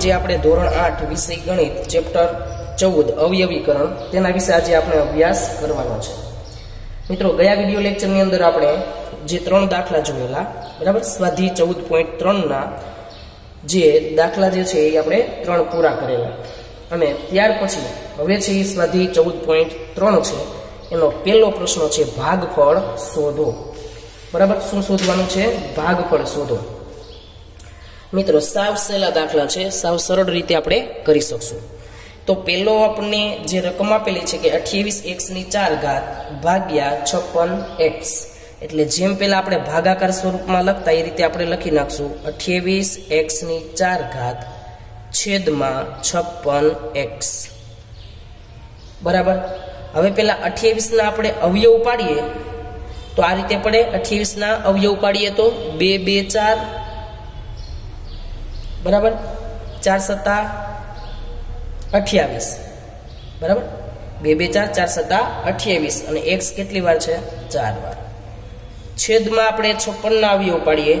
આજે આપણે ધોરણ આઠ વિષય ગણિત ચેપ્ટર ચૌદ, અવયવીકરણ, તેના વિશે આજે આપણે અભ્યાસ કરવાનો છે. મિત્રો, ગયા વીડિયો લેક્ચરની અંદર આપણે જે ત્રણ દાખલા જોયેલા, બરાબર? સ્વાધી ચૌદ પોઈન્ટ ત્રણના જે દાખલા જે છે એ આપણે ત્રણ પૂરા કરેલા. અને ત્યાર પછી હવે છે એ સ્વાધી ચૌદ પોઈન્ટ ત્રણ છે. એનો પહેલો પ્રશ્ન છે, ભાગફળ શોધો. બરાબર? શું શોધવાનું છે? ભાગફળ શોધો. મિત્રો, સાવ સહેલા દાખલા છે, સાવ સરળ રીતે આપણે કરી શકશું. તો પહેલો આપણને જે રકમ આપેલી છે કે અઠ્યાવીસ એક્સની ચાર ઘાત ભાગ્યા છપ્પન એક્સ એટલે જેમ પહેલાં આપણે ભાગાકાર સ્વરૂપમાં લખતા, એ રીતે આપણે લખી નાખશું. અઠ્યાવીસ એક્સની ચાર ઘાત છેદમાં છપ્પન એક્સ બરાબર? હવે પેલા અઠ્યાવીસના આપણે અવયવ પાડીએ. તો આ રીતે પડે, અઠ્યાવીસના અવયવ પાડીએ તો બે બે, ચાર બરાબર? ચાર સત્તા અઠ્યાવીસ. બરાબર? બે બે, ચાર ચાર સત્તા અઠ્યાવીસ. અને એક્સ કેટલી વાર છે? ચાર વાર. છેદમાં આપણે છપ્પનના અવયવ પાડીએ,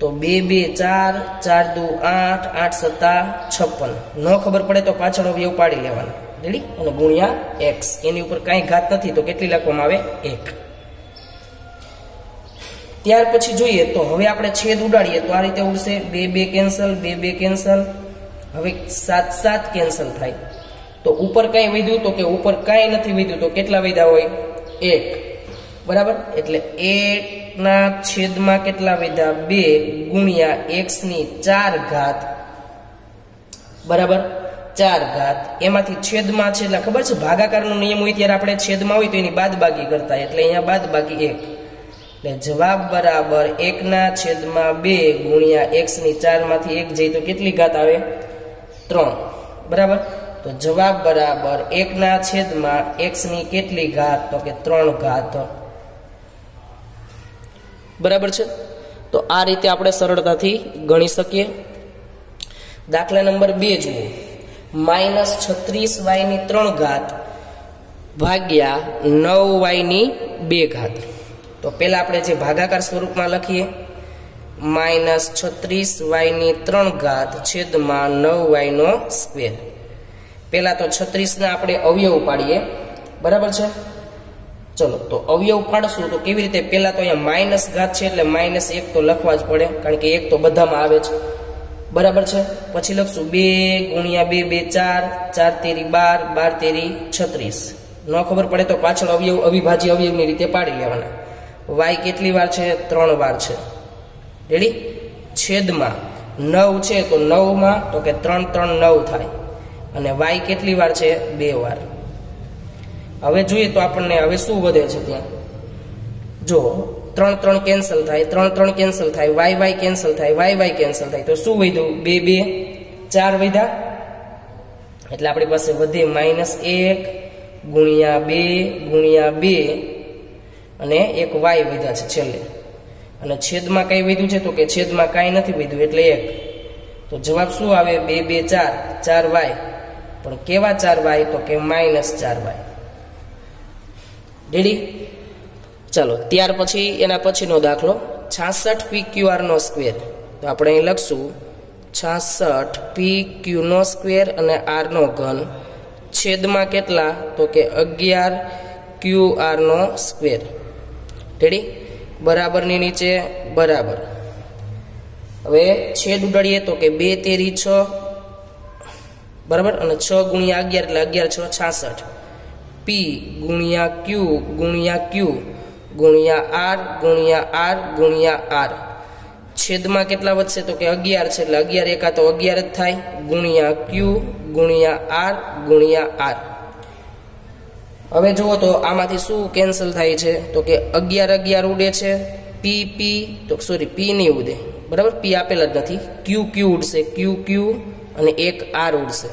તો બે બે, ચાર ચાર, દુ, આઠ આઠ, સત્તા, છપ્પન. ન ખબર પડે તો પાછળ અવયવ પાડી લેવાનો. રેડી અને ગુણ્યા એક્સ. એની ઉપર કાંઈ ઘાત નથી, તો કેટલી લખવામાં આવે? એક. ત્યાર પછી જોઈએ તો હવે આપણે છેદ ઉડાડીએ તો આ રીતે ઉડશે. બે બે કેન્સલ બે બે કેન્સલ હવે સાત સાત કેન્સલ થાય. તો ઉપર કાંઈ વધ્યું તો કે ઉપર કાંઈ નથી વધ્યું તો કેટલા વધ્યા હોય? એક. બરાબર? એટલે એકના છેદમાં કેટલા વધ્યા? બે ગુણ્યા એક્સની ચાર ઘાત. બરાબર? ચાર ઘાત. એમાંથી છેદમાં છે, એટલે ખબર છે, ભાગાકારનો નિયમ હોય ત્યારે આપણે છેદમાં હોય તો એની બાદ બાકી કરતા એટલે અહીંયા બાદ બાકી એક. એટલે જવાબ બરાબર એકના છેદમાં બે ગુણ્યા એક્સની ચારમાંથી એક જઈ તો કેટલી ઘાત આવે? ત્રણ. બરાબર? તો જવાબ બરાબર એકના છેદમાં એક્સની કેટલી ઘાત? તો કે ત્રણ ઘાત. બરાબર છે? તો આ રીતે આપણે સરળતાથી ગણી શકીએ. દાખલા નંબર બે જુઓ. માઇનસ છત્રીસ વાયની ત્રણ ઘાત ભાગ્યા નવ વાયની બે ઘાત. તો પહેલાં આપણે જે ભાગાકાર સ્વરૂપમાં લખીએ. માઇનસ છત્રીસ વાયની ત્રણ ઘાત છેદમાં નવ વાયનો સ્ક્વેર. પહેલાં તો છત્રીસના આપણે અવયવ પાડીએ. બરાબર છે? ચલો, તો અવયવ પાડશું તો કેવી રીતે? પહેલાં તો અહીંયા માઇનસ ઘાત છે એટલે માઇનસ એક તો લખવા જ પડે, કારણ કે એક તો બધામાં આવે છે. બરાબર છે? પછી લખશું બે ગુણ્યા બે બે, ચાર ચાર તેરી બાર બાર તેરી છત્રીસ. ન ખબર પડે તો પાછળ અવયવ અવિભાજ્ય અવયવની રીતે પાડી લેવાના. વાય કેટલી વાર છે? ત્રણ વાર છે. રેડી છેદમાં નવ છે તો નવમાં, તો કે ત્રણ ત્રણ નવ થાય. અને વાય કેટલી વાર છે? બે વાર. હવે જોઈએ તો આપણને હવે શું વધે છે ત્યાં? જો, ત્રણ ત્રણ કેન્સલ થાય, ત્રણ ત્રણ કેન્સલ થાય, વાય વાય કેન્સલ થાય, વાય વાય કેન્સલ થાય, તો શું વધ્યું? બે બે. ચાર વધ્યા? એટલે આપણી પાસે વધે માઇનસ એક ગુણ્યા બે ગુણ્યા બે. અને એક વાય વધ્યા છે છેલ્લે. અને છેદમાં કઈ વધ્યું છે તો કે છેદમાં કાંઈ નથી વધ્યું, એટલે એક. તો જવાબ શું આવે? બે બે, ચાર. ચાર વાય. પણ કેવા ચાર વાય? તો કે માઇનસ ચાર વાય. રેડી ચાલો, ત્યાર પછી એના પછીનો દાખલો. છાસઠ પી ક્યુ આરનો સ્ક્વેર. તો આપણે અહીં લખશું. છાસઠ પી ક્યુનો સ્ક્વેર અને આરનો ઘન. છેદમાં કેટલા? તો કે અગિયાર ક્યુ આરનો સ્ક્વેર. રેડી? બરાબરની નીચે બરાબર. હવે છેદ ઉડાડીએ તો કે બે તેરી છ, બરાબર? અને છ ગુણ્યા અગિયાર એટલે અગિયાર છ છાસઠ. પી ગુણ્યા ક્યુ ગુણ્યા ક્યુ ગુણ્યા આર ગુણ્યા આર ગુણ્યા આર છેદમાં કેટલા વધશે તો કે અગિયાર છે એટલે અગિયાર એકા તો અગિયાર જ થાય. ગુણ્યા ક્યુ ગુણ્યા આર ગુણ્યા આર હવે જુઓ તો આમાંથી શું કેન્સલ થાય છે? તો કે અગિયાર અગિયાર ઉડે છે. પી પી તો સોરી પી નહીં ઉડે. બરાબર? પી આપેલા જ નથી. ક્યુ ક્યુ ઉડશે. ક્યુ ક્યુ અને એક આર ઉડશે.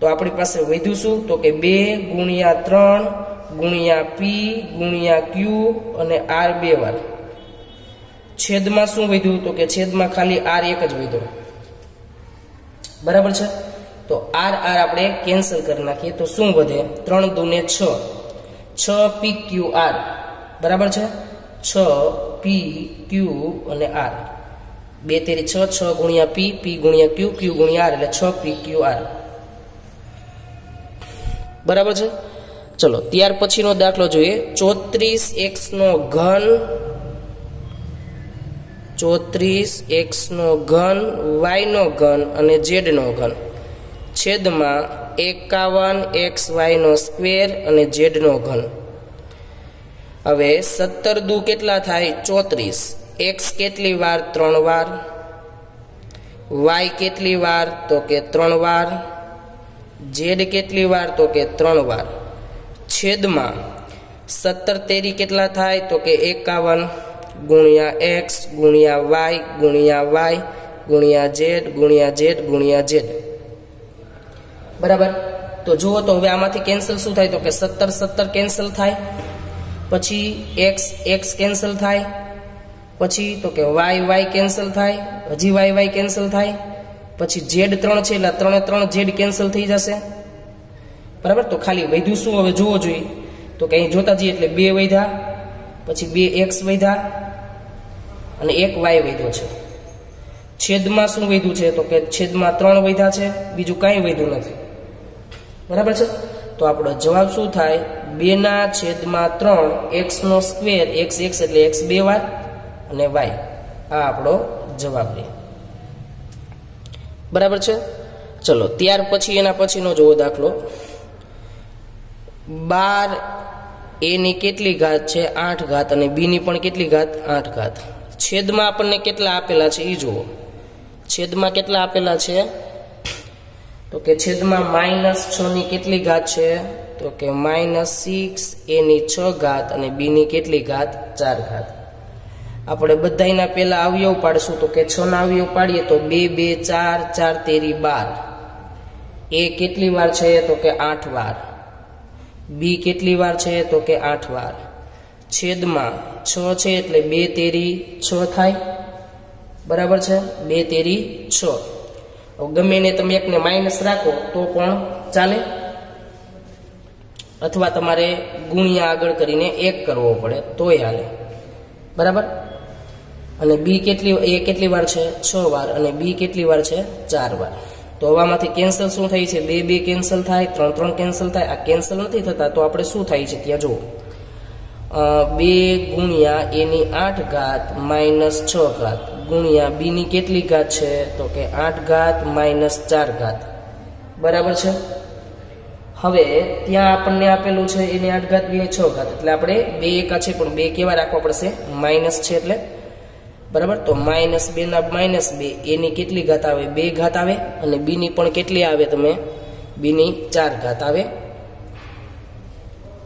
તો આપણી પાસે વધ્યું શું? તો કે બે ગુણ્યા ત્રણ ગુણ્યા પી ગુણ્યા ક્યુ અને આર બે વાર. છેદમાં શું વધ્યું? તો કે છેદમાં ખાલી આર એક જ વધ્યો. બરાબર છે? તો આર આર આપણે કેન્સલ કરી નાખીએ. તો શું વધે? ત્રણ દુને છ. છ પી ક્યુ આર. બરાબર છે? છ પી ક્યુ અને આર. બે તેરી છ છ ગુણ્યા પી પી ગુણ્યા ક્યુ ક્યુ ગુણ્યા આર એટલે છ પી ક્યુ આર. બરાબર છે? ચલો, ત્યાર પછીનો દાખલો જોઈએ. ચોત્રીસ એક્સ નો ઘન, ચોત્રીસ એક્સ નો ઘન વાય નો ઘન અને ઝેડ નો ઘન. છેદમાં એકાવન એક્સ વાયનો સ્ક્વેર અને ઝેડનો ઘન. હવે સત્તર દુ કેટલા થાય? ચોત્રીસ. એક્સ કેટલી વાર? ત્રણ વાર. વાય કેટલી વાર? તો કે ત્રણ વાર. ઝેડ કેટલી વાર? તો કે ત્રણ વાર. છેદમાં સત્તર તેરી કેટલા થાય? તો કે એકાવન ગુણ્યા એક્સ ગુણ્યા વાય ગુણ્યા વાય ગુણ્યા ઝેડ ગુણ્યા ઝેડ ગુણ્યા ઝેડ. બરાબર? તો જુઓ તો હવે આમાંથી કેન્સલ શું થાય? તો કે સત્તર સત્તર કેન્સલ થાય. પછી એક્સ એક્સ કેન્સલ થાય. પછી તો કે વાય વાય કેન્સલ થાય. હજી વાય વાય કેન્સલ થાય. પછી ઝેડ ત્રણ છે એટલે ત્રણે ત્રણ ઝેડ કેન્સલ થઈ જશે. બરાબર? તો ખાલી વધ્યું શું? હવે જોવો જોઈએ. તો કે અહીં જોતા જઈએ એટલે બે વધ્યા. પછી બે એક્સ વધ્યા. અને એક વાય વધ્યો છે. છેદમાં શું વધ્યું છે? તો કે છેદમાં ત્રણ વધ્યા છે. બીજું કાંઈ વધ્યું નથી. બરાબર છે? તો આપણો જવાબ શું થાય? બેના છેદમાં ત્રણ એક્સ નો સ્ક્વેર એક્સ એક્સ એટલે એક્સ બે વાર અને વાય આ આપણો જવાબ રહે બરાબર છે? ચલો, ત્યાર પછી એના પછીનો જોવો દાખલો. બાર એની કેટલી ઘાત છે? આઠ ઘાત અને બીની પણ કેટલી ઘાત? આઠ ઘાત. છેદમાં આપણને કેટલા આપેલા છે? એ જુઓ. છેદમાં કેટલા આપેલા છે? તો કે છેદમાં માઇનસ છ ની કેટલી ઘાત છે? તો કે માઇનસ સિક્સ એની છ ઘાત અને બીની કેટલી ઘાત? ચાર ઘાત. આપણે બધાના પહેલાં અવયવ પાડશું. તો કે છ ના અવયવ પાડીએ તો બે બે, ચાર ચાર, તેરી, બાર. એ કેટલી વાર છે? તો કે આઠ વાર. બી કેટલી વાર છે? તો કે આઠ વાર. છેદમાં છ છે એટલે બે, તેરી, છ થાય? બરાબર છે? બે, તેરી, છ. ગમે એને તમે એકને માઇનસ રાખો તો પણ ચાલે? અથવા તમારે ગુણ્યા આગળ કરીને એક કરવો પડે, તોય હાલે. બરાબર? અને બી કેટલી, એ કેટલી વાર છે? છ વાર. અને બી કેટલી વાર છે? ચાર વાર. તો હવામાંથી કેન્સલ શું થાય છે? બે બે કેન્સલ થાય, ત્રણ ત્રણ કેન્સલ થાય. આ કેન્સલ નથી થતા, તો આપણે શું થાય છે? ત્યાં જુઓ. બે ગુણ્યા એની આઠ ઘાત માઇનસ છ ઘાત. ગુણ્યા બીની કેટલી ઘાત છે? તો કે આઠ ઘાત માઇનસ ચાર ઘાત. બરાબર છે? હવે ત્યાં આપણને આપેલું છે એની આઠ ઘાત બે છ ઘાત. એટલે આપણે બે એકા છે, પણ બે કેવા રાખવા પડશે? માઇનસ છે એટલે. બરાબર? તો માઇનસ બે ના માઇનસ બે એની કેટલી ઘાત આવે? બે ઘાત આવે. અને બીની પણ કેટલી આવે તમે? બીની ચાર ઘાત આવે.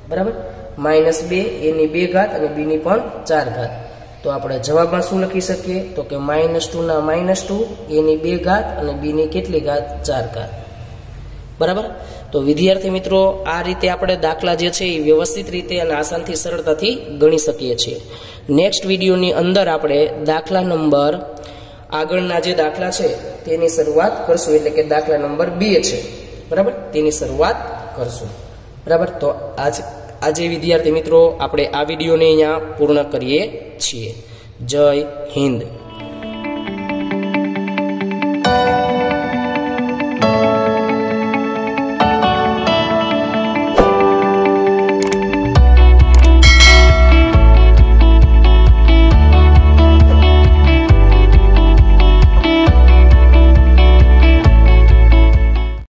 બરાબર? માઇનસ બે એની બે ઘાત અને બીની પણ ચાર ઘાત. તો આપણે જવાબમાં શું લખી શકીએ? તો કે માઇનસ ટુ ના માઇનસ ટુ એની બે ઘાત અને બીની કેટલી ઘાત? ચાર ઘાત. બરાબર? તો વિદ્યાર્થી મિત્રો, આ રીતે આપણે દાખલા જે છે એ વ્યવસ્થિત રીતે અને આસાનથી સરળતાથી ગણી શકીએ છીએ. નેક્સ્ટ વિડીયોની અંદર આપણે દાખલા નંબર, આગળના જે દાખલા છે, તેની શરૂઆત કરશું. એટલે કે દાખલા નંબર બે છે. બરાબર? તેની શરૂઆત કરશું. બરાબર? તો આજ, આજે વિદ્યાર્થી મિત્રો, આપણે આ વિડીયોને અહીંયા પૂર્ણ કરીએ. છીએ. જય હિન્દ.